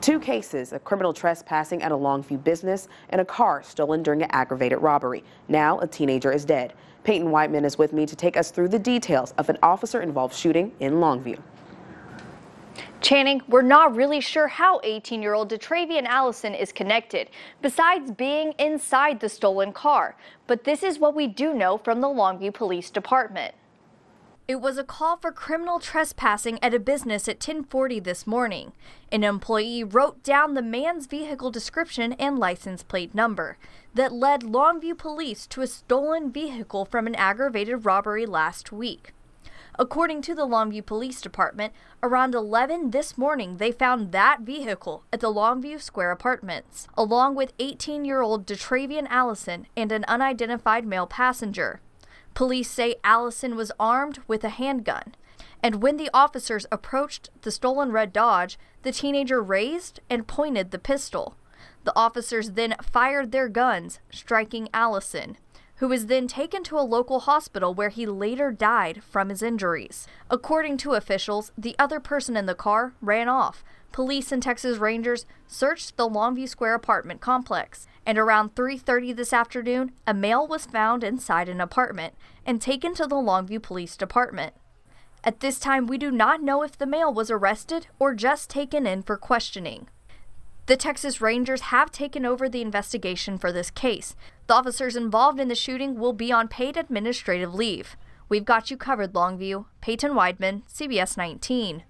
Two cases of criminal trespassing at a Longview business and a car stolen during an aggravated robbery. Now a teenager is dead. Peyton Whiteman is with me to take us through the details of an officer involved shooting in Longview. Channing, we're not really sure how 18 year old Detravian Allison is connected, besides being inside the stolen car. But this is what we do know from the Longview Police Department. It was a call for criminal trespassing at a business at 1040 this morning. An employee wrote down the man's vehicle description and license plate number that led Longview police to a stolen vehicle from an aggravated robbery last week. According to the Longview Police Department, around 11 this morning they found that vehicle at the Longview Square Apartments, along with 18 year old Detravian Allison and an unidentified male passenger. Police say Allison was armed with a handgun, and when the officers approached the stolen red Dodge, the teenager raised and pointed the pistol. The officers then fired their guns, striking Allison, who was then taken to a local hospital where he later died from his injuries. According to officials, the other person in the car ran off. Police and Texas Rangers searched the Longview Square apartment complex and around 3:30 this afternoon, a male was found inside an apartment and taken to the Longview Police Department. At this time, we do not know if the male was arrested or just taken in for questioning. The Texas Rangers have taken over the investigation for this case. The officers involved in the shooting will be on paid administrative leave. We've got you covered, Longview. Peyton Weidman, CBS 19.